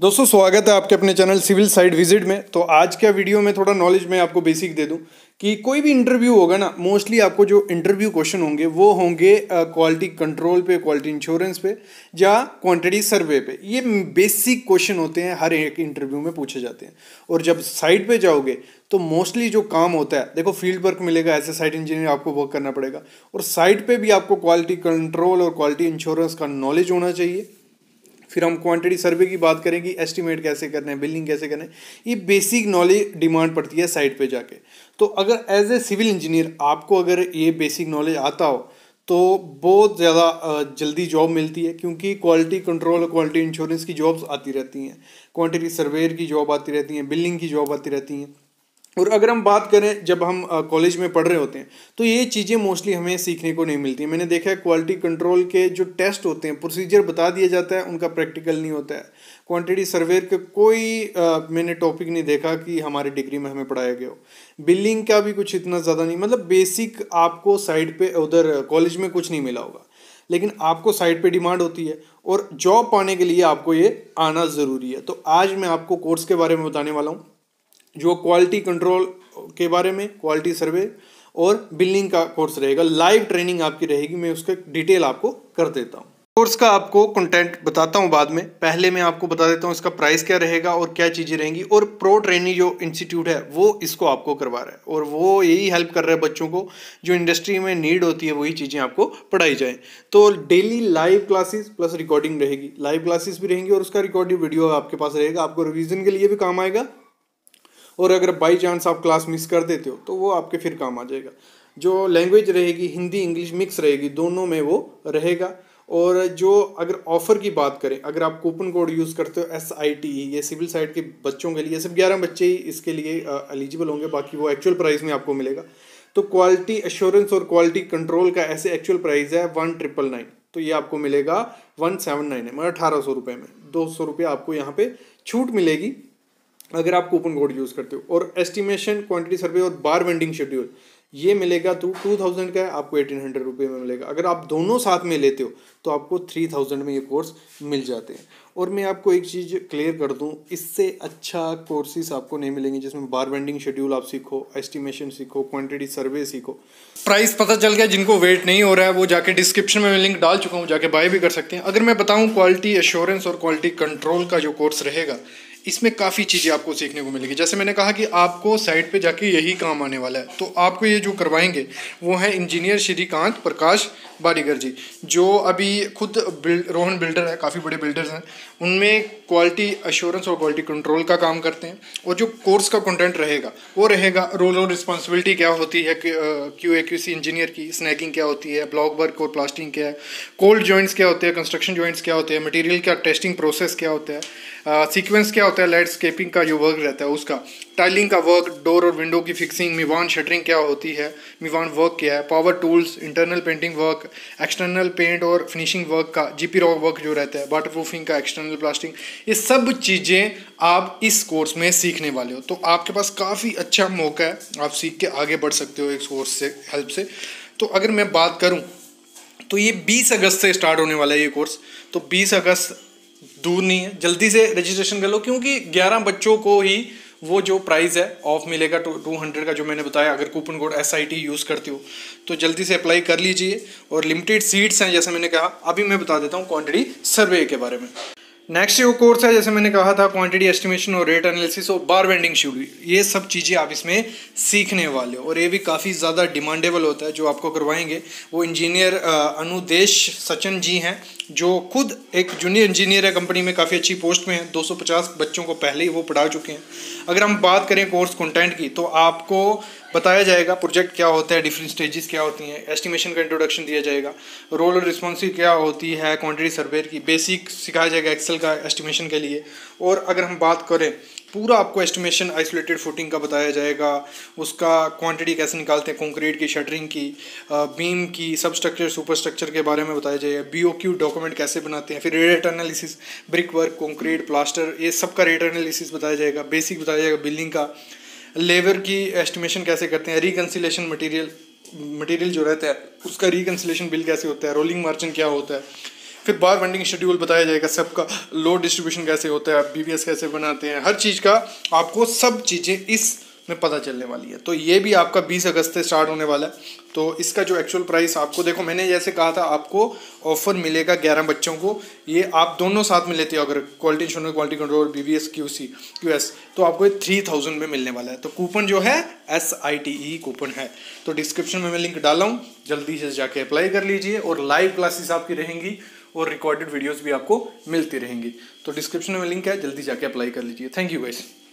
दोस्तों, स्वागत है आपके अपने चैनल सिविल साइड विज़िट में। तो आज का वीडियो में थोड़ा नॉलेज मैं आपको बेसिक दे दूँ कि कोई भी इंटरव्यू होगा ना मोस्टली आपको जो इंटरव्यू क्वेश्चन होंगे, वो होंगे क्वालिटी कंट्रोल पे क्वालिटी इंश्योरेंस पे, या क्वांटिटी सर्वे पे। ये बेसिक क्वेश्चन होते हैं, हर एक इंटरव्यू में पूछे जाते हैं। और जब साइट पे जाओगे तो मोस्टली जो काम होता है, देखो फ़ील्ड वर्क मिलेगा, ऐसे साइट इंजीनियर आपको वर्क करना पड़ेगा। और साइट पर भी आपको क्वालिटी कंट्रोल और क्वालिटी इंश्योरेंस का नॉलेज होना चाहिए। फिर हम क्वांटिटी सर्वे की बात करें कि एस्टिमेट कैसे करना है बिल्डिंग कैसे करना है, ये बेसिक नॉलेज डिमांड पड़ती है साइट पे जाके। तो अगर एज ए सिविल इंजीनियर आपको अगर ये बेसिक नॉलेज आता हो तो बहुत ज़्यादा जल्दी जॉब मिलती है, क्योंकि क्वालिटी कंट्रोल क्वालिटी इंश्योरेंस की जॉब्स आती रहती हैं। क्वांटिटी सर्वेयर की जॉब आती रहती हैं बिल्डिंग की जॉब आती रहती हैं। और अगर हम बात करें जब हम कॉलेज में पढ़ रहे होते हैं तो ये चीज़ें मोस्टली हमें सीखने को नहीं मिलती। मैंने देखा है क्वालिटी कंट्रोल के जो टेस्ट होते हैं प्रोसीजर बता दिया जाता है उनका प्रैक्टिकल नहीं होता है। क्वांटिटी सर्वेयर का कोई आ, मैंने टॉपिक नहीं देखा कि हमारी डिग्री में हमें पढ़ाया गया हो। बिल्डिंग का भी कुछ इतना ज़्यादा नहीं मतलब बेसिक आपको साइड पे उधर कॉलेज में कुछ नहीं मिला होगा। लेकिन आपको साइड पे डिमांड होती है और जॉब पाने के लिए आपको ये आना ज़रूरी है। तो आज मैं आपको कोर्स के बारे में बताने वाला हूँ। जो क्वालिटी कंट्रोल के बारे में क्वालिटी सर्वे और बिल्डिंग का कोर्स रहेगा। लाइव ट्रेनिंग आपकी रहेगी, मैं उसका डिटेल आपको कर देता हूँ। कोर्स का आपको कंटेंट बताता हूँ बाद में। पहले मैं आपको बता देता हूँ इसका प्राइस क्या रहेगा और क्या चीज़ें रहेंगी। और प्रो ट्रेनिंग जो इंस्टीट्यूट है, वो इसको आपको करवा रहा है। और वो यही हेल्प कर रहा है बच्चों को, जो इंडस्ट्री में नीड होती है, वही चीज़ें आपको पढ़ाई जाएँ। तो daily live classes plus recording रहेगी। लाइव क्लासेस भी रहेंगी और उसका रिकॉर्डिंग वीडियो आपके पास रहेगा। आपको रिविजन के लिए भी काम आएगा। और अगर बाई चांस आप क्लास मिस कर देते हो तो वो आपके फिर काम आ जाएगा। जो लैंग्वेज रहेगी, हिंदी इंग्लिश मिक्स रहेगी, दोनों में वो रहेगा। और जो अगर ऑफ़र की बात करें, अगर आप कूपन कोड यूज़ करते हो एस आई टी ये सिविल साइड के बच्चों के लिए सिर्फ़ ग्यारह बच्चे ही इसके लिए एलिजिबल होंगे, बाकी वो एक्चुअल प्राइस में आपको मिलेगा। तो क्वालिटी एश्योरेंस और क्वालिटी कंट्रोल का ऐसे एक्चुअल प्राइस है वन ट्रिपल नाइन तो ये आपको मिलेगा वन सेवन नाइन है मतलब अठारह सौ रुपये में। दो सौ रुपये आपको यहाँ पे छूट मिलेगी अगर आप कूपन कोड यूज़ करते हो और एस्टिमेशन क्वांटिटी सर्वे और बार वेंडिंग शेड्यूल ये मिलेगा तो टू थाउज़ेंड का है, आपको एटीन हंड्रेड रुपये में मिलेगा। अगर आप दोनों साथ में लेते हो तो आपको थ्री थाउज़ेंड में ये कोर्स मिल जाते हैं। और मैं आपको एक चीज़ क्लियर कर दूँ, इससे अच्छा कोर्सेज आपको नहीं मिलेंगे जिसमें बार वेंडिंग शेड्यूल आप सीखो एस्टिमेशन सीखो क्वांटिटी सर्वे सीखो। प्राइस पता चल गया, जिनको वेट नहीं हो रहा है, वो जाके डिस्क्रिप्शन में मैं लिंक डाल चुका हूँ, जाके बाय भी कर सकते हैं। अगर मैं बताऊँ क्वालिटी एश्योरेंस और क्वालिटी कंट्रोल का जो कोर्स रहेगा इसमें काफ़ी चीज़ें आपको सीखने को मिलेगी। जैसे मैंने कहा कि आपको साइट पे जाके यही काम आने वाला है। तो आपको ये जो करवाएँगे, वो है इंजीनियर श्रीकांत प्रकाश बारीगर जी, जो अभी खुद बिल्ड, रोहन बिल्डर है, काफ़ी बड़े बिल्डर्स हैं। उनमें क्वालिटी अश्योरेंस और क्वालिटी कंट्रोल का काम करते हैं और जो कोर्स का कंटेंट रहेगा, वो रहेगा रोल और रिस्पॉन्सिबिलिटी क्या होती है Q A Q C engineer की स्नैकिंग क्या होती है ब्लॉक वर्क और प्लास्टिंग क्या है कोल्ड जॉइंट्स क्या होते हैं कंस्ट्रक्शन जॉइंट्स क्या होते हैं मटीरियल का टेस्टिंग प्रोसेस क्या होता है सीक्वेंस क्या होता है लैंडस्केपिंग का जो वर्क रहता है उसका। टाइलिंग का वर्क डोर और विंडो की फिक्सिंग मिवान शटरिंग क्या होती है? मिवान वर्क क्या है? Power tools internal painting work external paint और फिनिशिंग वर्क का जीपी रॉक वर्क जो रहता है वाटर प्रूफिंग का एक्सटर्नल प्लास्टिंग ये सब चीज़ें आप इस कोर्स में सीखने वाले हो। तो आपके पास काफ़ी अच्छा मौका है, आप सीख के आगे बढ़ सकते हो इस कोर्स से हेल्प से। तो अगर मैं बात करूँ तो ये 20 अगस्त से स्टार्ट होने वाला है ये कोर्स तो 20 अगस्त दूर नहीं है। जल्दी से रजिस्ट्रेशन कर लो, क्योंकि ग्यारह बच्चों को ही वो जो प्राइस है ऑफ़ मिलेगा टू टू हंड्रेड का जो मैंने बताया, अगर coupon code S I T use करती हो तो जल्दी से अप्लाई कर लीजिए। और लिमिटेड सीट्स हैं, जैसे मैंने कहा, अभी मैं बता देता हूँ क्वान्टिटी सर्वे के बारे में। नेक्स्ट जो कोर्स है, जैसे मैंने कहा था क्वांटिटी एस्टिमेशन और रेट एनालिसिस और बार वेंडिंग शेड्यूल ये सब चीज़ें आप इसमें सीखने वाले हो। और ये भी काफ़ी ज़्यादा डिमांडेबल होता है, जो आपको करवाएँगे। वो इंजीनियर अनुदेश सचन जी हैं, जो खुद एक जूनियर इंजीनियर है कंपनी में, काफ़ी अच्छी पोस्ट में है। 250 बच्चों को पहले ही वो पढ़ा चुके हैं। अगर हम बात करें कोर्स कंटेंट की तो आपको बताया जाएगा प्रोजेक्ट क्या होता है डिफरेंट स्टेजेस क्या होती हैं एस्टिमेशन का इंट्रोडक्शन दिया जाएगा रोल और रिस्पॉन्सिव क्या होती है क्वान्टिटी सर्वेयर की बेसिक सिखाया जाएगा एक्सेल का एस्टिमेशन के लिए। और अगर हम बात करें पूरा आपको एस्टिमेशन आइसोलेटेड फुटिंग का बताया जाएगा। उसका क्वांटिटी कैसे निकालते हैं? कंक्रीट की शटरिंग की बीम की सब स्ट्रक्चर सुपर स्ट्रक्चर के बारे में बताया जाएगा। बी ओ क्यू डॉक्यूमेंट कैसे बनाते हैं? फिर rate analysis brick work concrete plaster ये सब का रेट एनालिसिस बताया जाएगा। बेसिक बताया जाएगा बिल्डिंग का। लेबर की एस्टिमेशन कैसे करते हैं? रिकन्सिलेशन मटीरियल मटीरियल जो रहता है, उसका रिकन्सिलेशन बिल कैसे होता है? रोलिंग मार्जिन क्या होता है? फिर बार वेंडिंग शेड्यूल बताया जाएगा, सबका लोड डिस्ट्रीब्यूशन कैसे होता है बी कैसे बनाते हैं, हर चीज़ का आपको सब चीज़ें इस में पता चलने वाली है। तो ये भी आपका 20 अगस्त से स्टार्ट होने वाला है। तो इसका जो एक्चुअल प्राइस आपको देखो, मैंने जैसे कहा था, आपको ऑफ़र मिलेगा 11 बच्चों को। ये आप दोनों साथ में लेते हो, अगर quality insurance quality control B V S Q C Q S तो आपको ये थ्री थाउज़ेंड में मिलने वाला है। तो कूपन जो है S I T E coupon है। तो डिस्क्रिप्शन में मैं लिंक डाला हूँ, जल्दी से जाके अप्लाई कर लीजिए और लाइव क्लासेस आपकी रहेंगी। और रिकॉर्डेड वीडियोज़ भी आपको मिलती रहेंगी। तो डिस्क्रिप्शन में लिंक है, जल्दी जाके अप्लाई कर लीजिए। Thank you guys